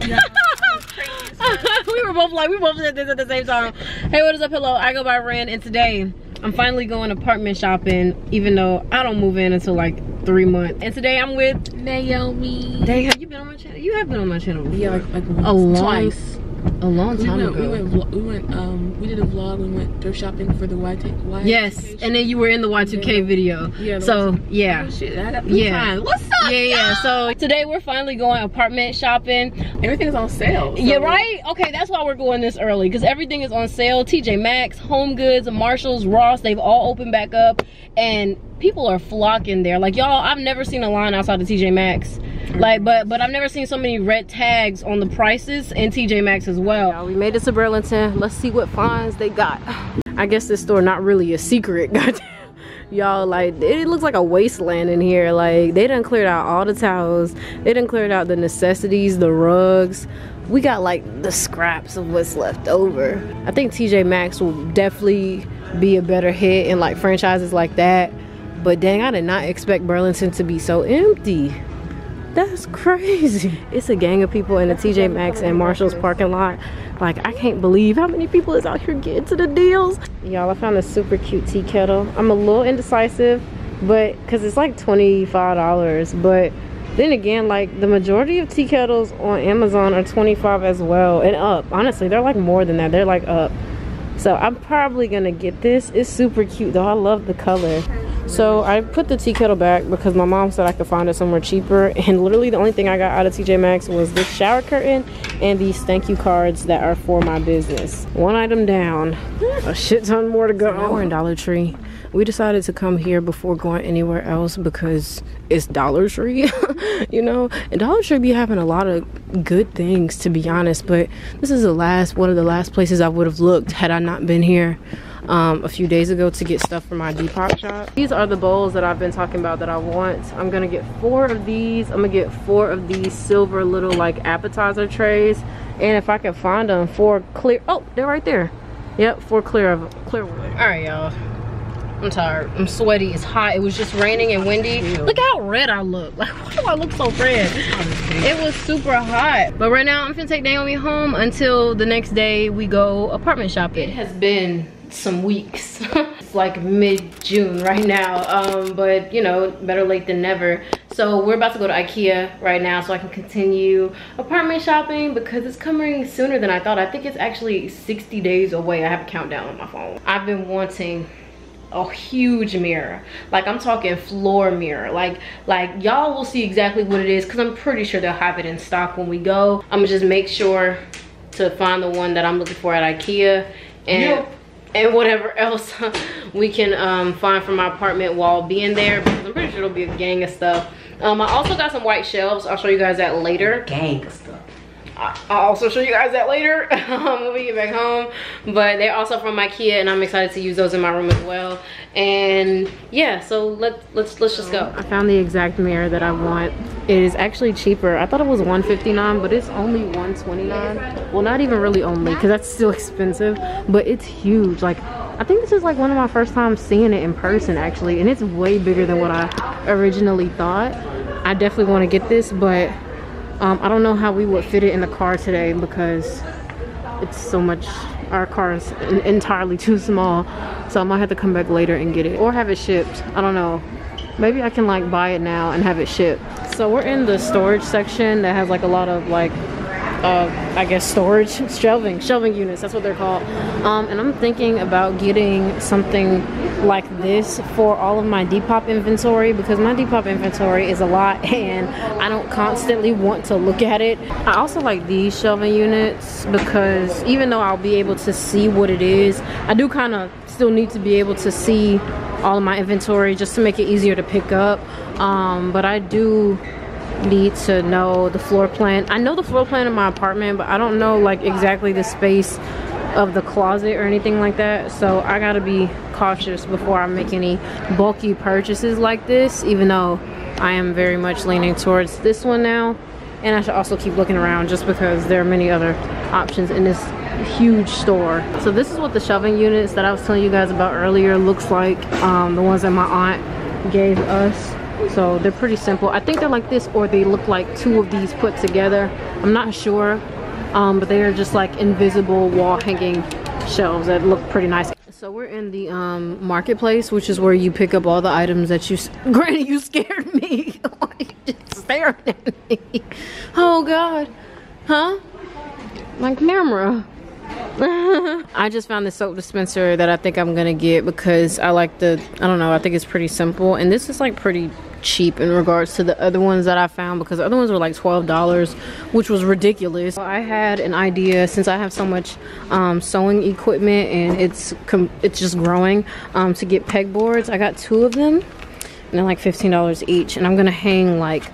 y'all? we were both like, we both did this at the same time. Hey, what is up? Hello, I go by Rin, and today I'm finally going apartment shopping, even though I don't move in until like three months. And today I'm with Naomi. Dang, have you been on my channel? You have been on my channel before. Yeah, like, like a long, twice. A long We time went, we ago. went, vlo- we went, um, we did a vlog. We went thrift shopping for the YT. Y yes, and then you were in the Y2K video. Yeah, So Y2K. yeah. Oh, shit, Yeah. yeah. What's up? Yeah, yeah. So today we're finally going apartment shopping. everything's on sale. so- Yeah, right? Okay, that's why we're going this early because everything is on sale. TJ Maxx, Home Goods, Marshalls, Ross, they've all opened back up and people are flocking there. Like y'all, I've never seen a line outside of TJ Maxx. Like, but but I've never seen so many red tags on the prices in TJ Maxx as well. we made it to Burlington. Let's see what finds they got. I guess this store not really a secret. Goddamn. Y'all like it looks like a wasteland in here. Like they done cleared out all the towels. They done cleared out the necessities, the rugs. We got like the scraps of what's left over. I think TJ Maxx will definitely be a better hit in like franchises like that. But dang, I did not expect Burlington to be so empty. That's crazy. It's a gang of people in the TJ Maxx and Marshall's parking lot. Like, I can't believe how many people is out here getting to the deals. Y'all, I found a super cute tea kettle. I'm a little indecisive, but because it's like $25. But then again, like the majority of tea kettles on Amazon are 25 as well and up. Honestly, they're like more than that. They're like up. So I'm probably gonna get this. It's super cute though. I love the color. So I put the tea kettle back because my mom said I could find it somewhere cheaper. And literally the only thing I got out of TJ Maxx was this shower curtain and these thank you cards that are for my business. One item down, a shit ton more to go. Now we're in Dollar Tree. We decided to come here before going anywhere else because it's Dollar Tree, you know? And Dollar Tree be having a lot of good things to be honest, but this is the last one of the last places I would have looked had I not been here um, a few days ago to get stuff for my Depop shop. These are the bowls that I've been talking about that I want. I'm gonna get four of these. I'm gonna get four of these silver little like appetizer trays. And if I can find them, four clear, oh, they're right there. Yep, four clear of clear. All right, y'all. I'm tired. I'm sweaty. It's hot. It was just raining and windy. Look how red I look. Like, why do I look so red? It was super hot. But right now, I'm gonna take Naomi home until the next day we go apartment shopping. It has been some weeks. it's like mid-June right now. Um, but you know, better late than never. So we're about to go to Ikea right now so I can continue apartment shopping because it's coming sooner than I thought. I think it's actually 60 days away. I have a countdown on my phone. I've been wanting a huge mirror like i'm talking floor mirror like like y'all will see exactly what it is because i'm pretty sure they'll have it in stock when we go i'm gonna just make sure to find the one that i'm looking for at ikea and Yep. And whatever else we can um, find from my apartment while being there because i'm pretty sure it'll be a gang of stuff. Um, i also got some white shelves. I'll show you guys that later. Gang of stuff. I'll also show you guys that later um, when we get back home. But they're also from Ikea, and I'm excited to use those in my room as well. And yeah, so let let's let's just go. I found the exact mirror that I want. It is actually cheaper. I thought it was 159, but it's only 129. Well, not even really only, because that's still expensive. But it's huge. Like I think this is like one of my first times seeing it in person, actually, and it's way bigger than what I originally thought. I definitely want to get this, but um, I don't know how we would fit it in the car today because it's so much, our car is entirely too small. So I might have to come back later and get it or have it shipped. I don't know. Maybe I can like buy it now and have it shipped. So we're in the storage section that has like a lot of like uh, I guess storage shelving shelving units that's what they're called. Um, and I'm thinking about getting something like this for all of my Depop inventory because my Depop inventory is a lot and I don't constantly want to look at it. I also like these shelving units because even though I'll be able to see what it is I do kind of still need to be able to see all of my inventory just to make it easier to pick up. Um, but I do need to know the floor plan. I know the floor plan of my apartment, but I don't know like exactly the space of the closet or anything like that. So I gotta be cautious before I make any bulky purchases like this, even though I am very much leaning towards this one now. And I should also keep looking around just because there are many other options in this huge store. So this is what the shelving units that I was telling you guys about earlier looks like. Um, the ones that my aunt gave us So they're pretty simple. I think they're like this or they look like two of these put together. I'm not sure. Um, but they are just like invisible wall hanging shelves that look pretty nice. So we're in the um, marketplace, which is where you pick up all the items that you. Granny, you scared me. staring at me. Oh God, huh? My camera. I just found this soap dispenser that I think I'm gonna get because I like the. I don't know. I think it's pretty simple, and this is like pretty cheap in regards to the other ones that I found because the other ones were like $12 which was ridiculous. I had an idea since I have so much um, sewing equipment and it's it's just growing um, to get pegboards. I got two of them and they're like $15 each and I'm gonna hang like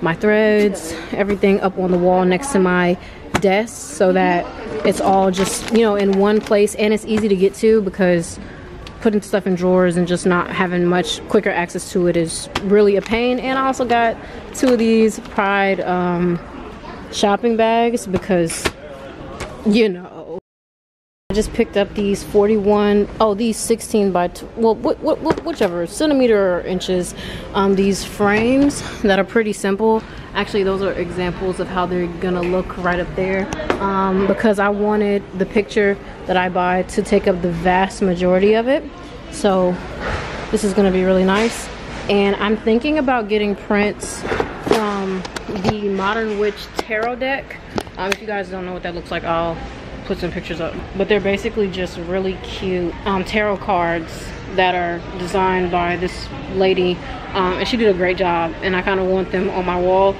my threads, everything up on the wall next to my desk so that it's all just you know in one place and it's easy to get to because putting stuff in drawers and just not having much quicker access to it is really a pain. And I also got two of these Pride um, shopping bags because, you know, I just picked up these 41, oh, these 16 by, well, what, what, what, whichever, centimeter or inches, um, these frames that are pretty simple. Actually, those are examples of how they're gonna look right up there um, because I wanted the picture that I buy to take up the vast majority of it. So this is gonna be really nice. And I'm thinking about getting prints from the Modern Witch Tarot deck. Um, if you guys don't know what that looks like, I'll put some pictures up. But they're basically just really cute um, tarot cards that are designed by this lady. Um, and she did a great job. And I kind of want them on my wall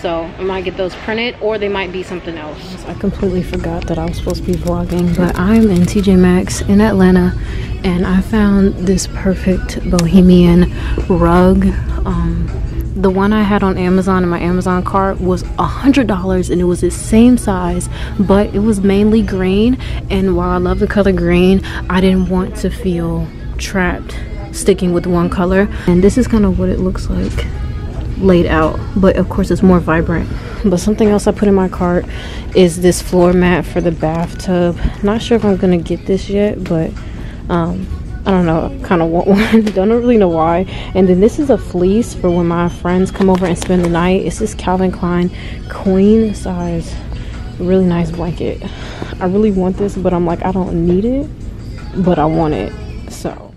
so I might get those printed or they might be something else. I completely forgot that I was supposed to be vlogging, but I'm in TJ Maxx in Atlanta and I found this perfect bohemian rug. Um, the one I had on Amazon in my Amazon cart was a hundred dollars and it was the same size but it was mainly green. And while I love the color green I didn't want to feel trapped sticking with one color. And this is kind of what it looks like laid out but of course it's more vibrant. But something else i put in my cart is this floor mat for the bathtub. Not sure if i'm gonna get this yet but um, i don't know kind of want one don't really know why. And then this is a fleece for when my friends come over and spend the night. It's this calvin klein queen size really nice blanket. I really want this but i'm like i don't need it but i want it so.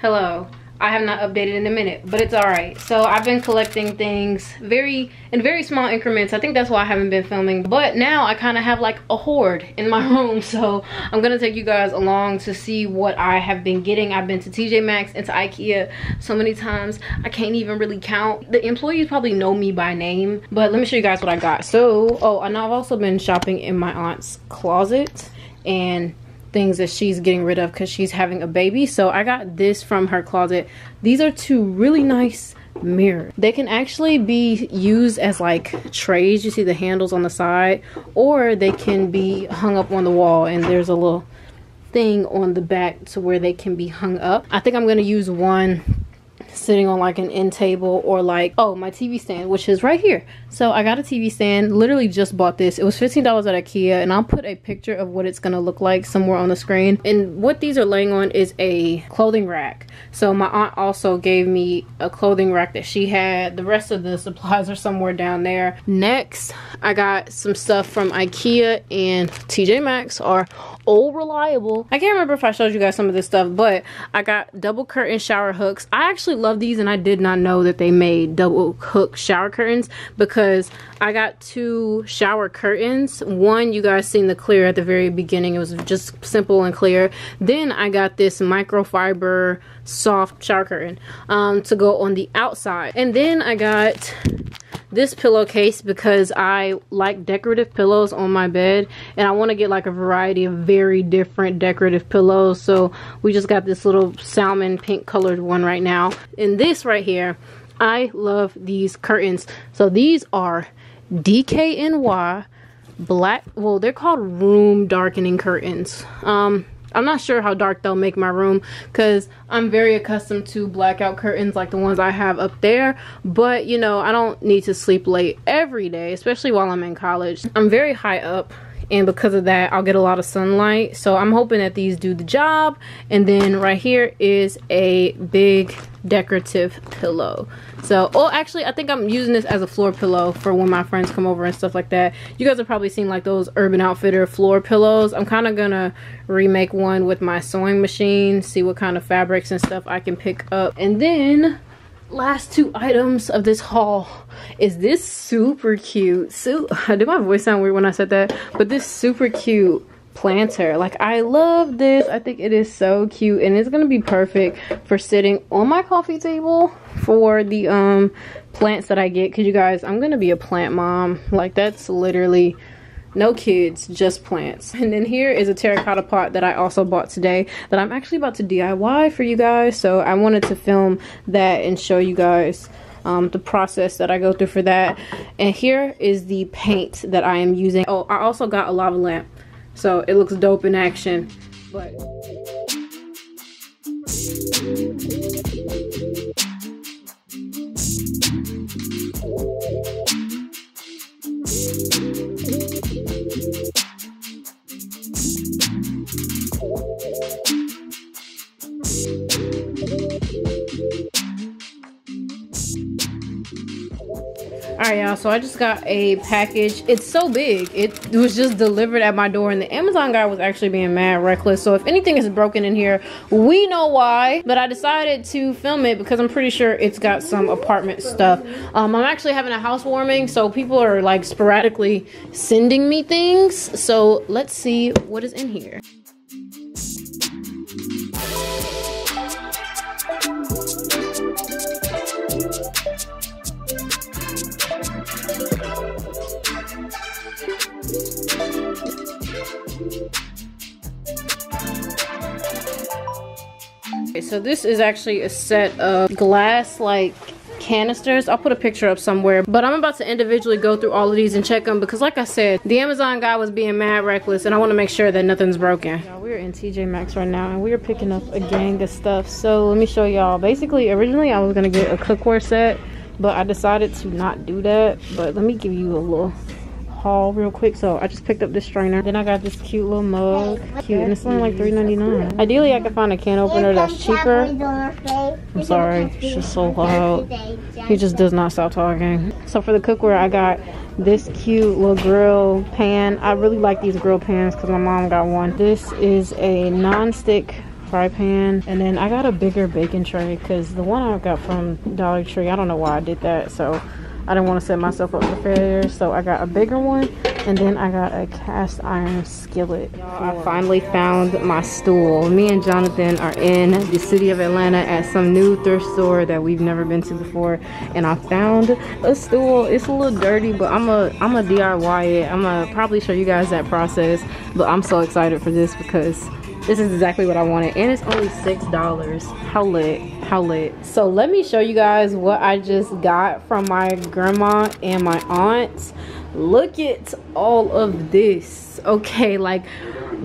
Hello I have not updated in a minute, but it's all right. So I've been collecting things very in very small increments. I think that's why I haven't been filming. But now I kind of have like a hoard in my room. So I'm gonna take you guys along to see what I have been getting. I've been to TJ Maxx and to Ikea so many times. I can't even really count. The employees probably know me by name, but let me show you guys what I got. So, oh, and I've also been shopping in my aunt's closet and things that she's getting rid of because she's having a baby. So I got this from her closet. These are two really nice mirrors. They can actually be used as like trays. You see the handles on the side. Or they can be hung up on the wall and there's a little thing on the back to where they can be hung up. I think I'm going to use one sitting on like an end table or like oh my tv stand which is right here. So i got a tv stand literally just bought this. It was 15 dollars at ikea and i'll put a picture of what it's gonna look like somewhere on the screen. And what these are laying on is a clothing rack. So my aunt also gave me a clothing rack that she had. The rest of the supplies are somewhere down there. Next i got some stuff from ikea and tj maxx or old reliable. I can't remember if i showed you guys some of this stuff but i got double curtain shower hooks. I actually love these and i did not know that they made double hook shower curtains because i got two shower curtains. One you guys seen the clear at the very beginning. It was just simple and clear. Then i got this microfiber soft shower curtain um, to go on the outside. And then i got this pillowcase because I like decorative pillows on my bed and I want to get like a variety of very different decorative pillows. So we just got this little salmon pink colored one right now. And this right here I love these curtains. So these are DKNY black well they're called room darkening curtains. Um I'm not sure how dark they'll make my room because I'm very accustomed to blackout curtains like the ones I have up there. But, you know, I don't need to sleep late every day, especially while I'm in college. I'm very high up and because of that I'll get a lot of sunlight. So I'm hoping that these do the job. And then right here is a big decorative pillow. So oh actually I think I'm using this as a floor pillow for when my friends come over and stuff like that. You guys have probably seen like those Urban Outfitter floor pillows. I'm kind of gonna remake one with my sewing machine see what kind of fabrics and stuff I can pick up. And then last two items of this haul. Is this super cute? So did my voice sound weird when i said that but this super cute planter. Like i love this. I think it is so cute and it's gonna be perfect for sitting on my coffee table for the um plants that i get. Because you guys i'm gonna be a plant mom. Like that's literally no kids just plants and then here is a terracotta pot that i also bought today that i'm actually about to diy for you guys so i wanted to film that and show you guys um, the process that I go through for that. And here is the paint that I am using. Oh, I also got a lava lamp. So it looks dope in action. But all right y'all so i just got a package. It's so big. It was just delivered at my door and the amazon guy was actually being mad reckless. So if anything is broken in here we know why but i decided to film it because i'm pretty sure it's got some apartment stuff. Um, i'm actually having a housewarming so people are like sporadically sending me things. So let's see what is in here Okay, so this is actually a set of glass like canisters. I'll put a picture up somewhere but i'm about to individually go through all of these and check them because like i said the amazon guy was being mad reckless and i want to make sure that nothing's broken. We're in tj maxx right now and we're picking up a gang of stuff. So let me show y'all. Basically originally i was gonna get a cookware set but i decided to not do that. But let me give you a little haul real quick. So I just picked up this strainer. Then I got this cute little mug. Cute. And it's only like $3.99. Ideally, I could find a can opener that's cheaper. I'm sorry. It's just so loud. He just does not stop talking. So for the cookware, I got this cute little grill pan. I really like these grill pans because my mom got one. This is a non-stick fry pan and then i got a bigger baking tray because the one i got from dollar tree i don't know why i did that so I didn't want to set myself up for failure, so I got a bigger one, and then I got a cast iron skillet. I finally found my stool. Me and Jonathan are in the city of Atlanta at some new thrift store that we've never been to before, and I found a stool. It's a little dirty, but I'm a I'm a DIY it. I'm gonna probably show you guys that process, but I'm so excited for this because this is exactly what I wanted and it's only six dollars how lit how lit so let me show you guys what I just got from my grandma and my aunt look at all of this okay like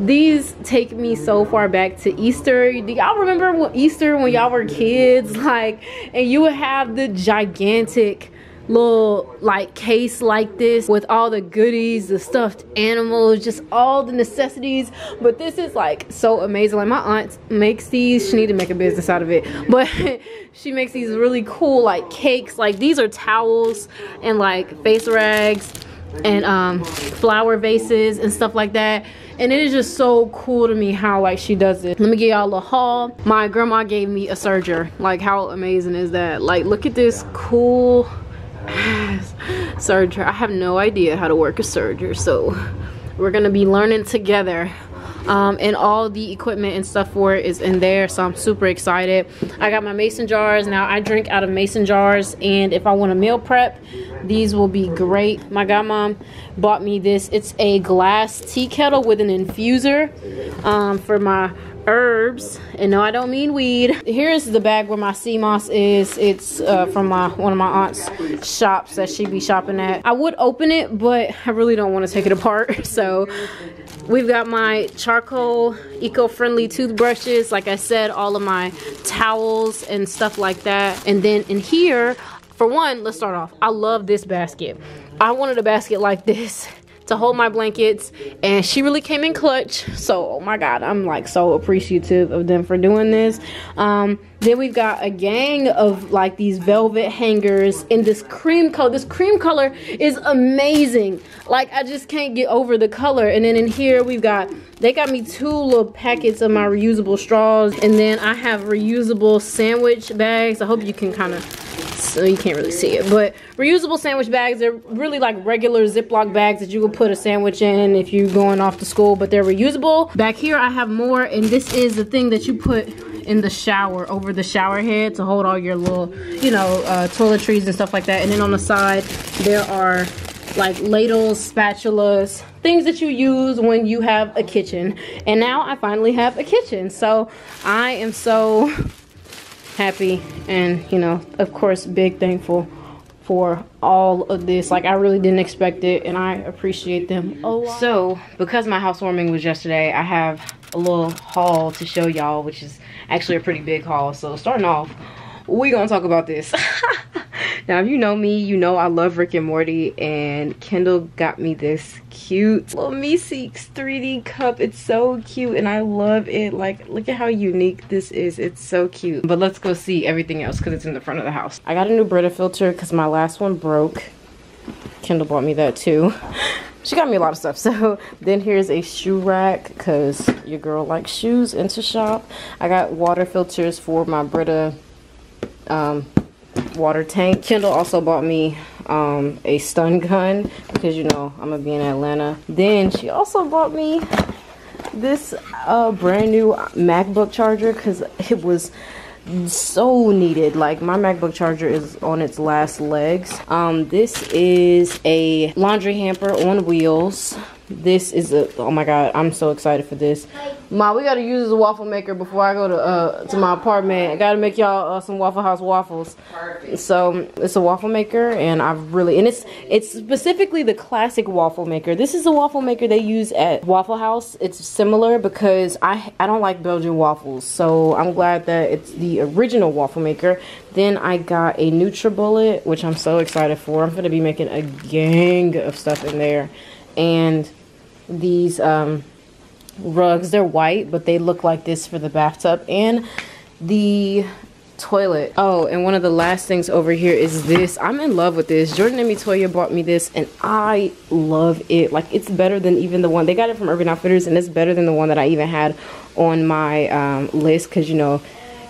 these take me so far back to Easter. Do y'all remember Easter when y'all were kids? Like, and you would have the gigantic little like case like this with all the goodies the stuffed animals just all the necessities. But this is like so amazing. Like my aunt makes these. She need to make a business out of it. But she makes these really cool like cakes. Like these are towels and like face rags and um flower vases and stuff like that. And it is just so cool to me how like she does it let me give y'all a haul. My grandma gave me a serger. Like how amazing is that? Like look at this cool serger i have no idea how to work a serger so we're gonna be learning together. Um, and all the equipment and stuff for it is in there so i'm super excited. I got my mason jars. Now i drink out of mason jars and if i want to meal prep these will be great. My godmom bought me this. It's a glass tea kettle with an infuser um, for my herbs and no i don't mean weed. Here's the bag where my sea moss is. It's uh, from my one of my aunt's shops that she be shopping at. I would open it but i really don't want to take it apart. So we've got my charcoal eco-friendly toothbrushes like i said all of my towels and stuff like that. And then in here for one let's start off. I love this basket. I wanted a basket like this to hold my blankets and she really came in clutch. So oh my god i'm like so appreciative of them for doing this. Um, then we've got a gang of like these velvet hangers in this cream color this cream color is amazing like i just can't get over the color and then in here we've got they got me two little packets of my reusable straws and then i have reusable sandwich bags i hope you can kind of so you can't really see it. But reusable sandwich bags, they're really like regular Ziploc bags that you would put a sandwich in if you're going off to school, but they're reusable. Back here I have more, and this is the thing that you put in the shower, over the shower head to hold all your little, you know, uh, toiletries and stuff like that. And then on the side, there are like ladles, spatulas, things that you use when you have a kitchen. And now I finally have a kitchen. So I am so happy and you know of course big thankful for all of this. Like i really didn't expect it and i appreciate them a lot. So because my housewarming was yesterday i have a little haul to show y'all which is actually a pretty big haul so starting off we gonna talk about this. Now if you know me you know i love rick and morty and kendall got me this cute little Meeseeks 3d cup. It's so cute and i love it. Like look at how unique this is. It's so cute. But let's go see everything else because it's in the front of the house. I got a new brita filter because my last one broke. Kendall bought me that too. She got me a lot of stuff. So then here's a shoe rack because your girl likes shoes into shop. I got water filters for my brita um, water tank. Kendall also bought me um, a stun gun because you know I'm gonna be in Atlanta. Then she also bought me this uh, brand new MacBook charger because it was so needed like my macbook charger is on its last legs um this is a laundry hamper on wheels this is a oh my god i'm so excited for this. Ma we gotta use a waffle maker before i go to uh to my apartment. I gotta make y'all uh, some waffle house waffles. Perfect. so it's a waffle maker and i've really and it's it's specifically the classic waffle maker. This is a waffle maker they use at waffle house. It's similar because i i don't like belgian waffles so i'm glad that it's the original waffle maker. Then i got a nutribullet which i'm so excited for. I'm gonna be making a gang of stuff in there. And these um, rugs. They're white, but they look like this for the bathtub and the toilet. Oh, and one of the last things over here is this. I'm in love with this. Jordan and me Toya bought me this and I love it. Like it's better than even the one. They got it from Urban Outfitters and it's better than the one that I even had on my um, list because you know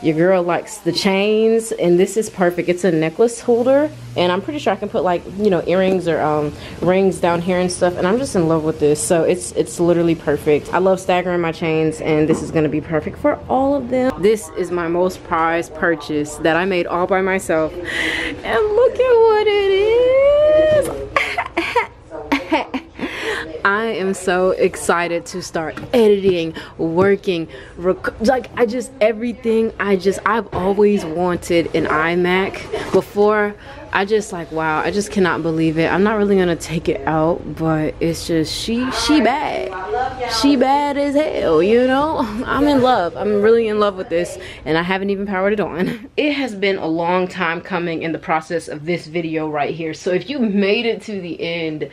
your girl likes the chains and this is perfect. It's a necklace holder and i'm pretty sure i can put like you know earrings or um, rings down here and stuff and i'm just in love with this. So it's it's literally perfect. I love staggering my chains and this is going to be perfect for all of them. This is my most prized purchase that i made all by myself. And look at what it is I am so excited to start editing, working, like I just everything I just I've always wanted an iMac. Before I just like wow I just cannot believe it. I'm not really gonna take it out but it's just she she bad. She bad as hell you know? I'm in love. I'm really in love with this and I haven't even powered it on. It has been a long time coming in the process of this video right here. So if you made it to the end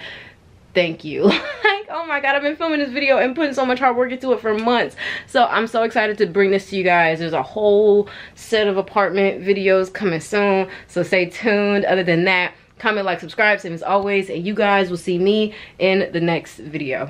thank you. Like oh my god i've been filming this video and putting so much hard work into it for months. So i'm so excited to bring this to you guys. There's a whole set of apartment videos coming soon. So stay tuned. Other than that comment like subscribe same as always. And you guys will see me in the next video